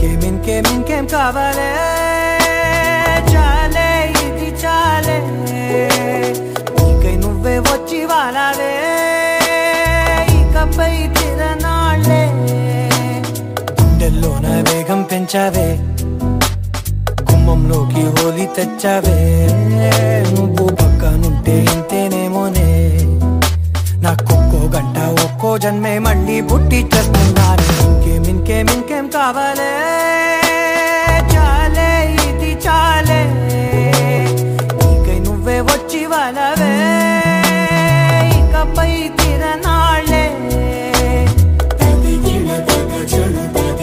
కేమిన్ కేమిన్ came కావాలే చాలే ఇది చాలే నీకై నువ్వే వచ్చి వాలాలే ఇకపై తిరనాళ్ళే గుండెల్లోన వేగం పెంచావే గుమ్మంలోకి హోలీ తెచ్చావే నువ్వు పక్కనుంటే ఇంతేనేమోనే ఒక్కో గంట ఒక్కో జన్మే మళ్ళీ పుట్టి చెప్తున్నారే కావాలే చాలే ఇది చాలే. ఇక నువ్వే వచ్చి వాళ్ళవే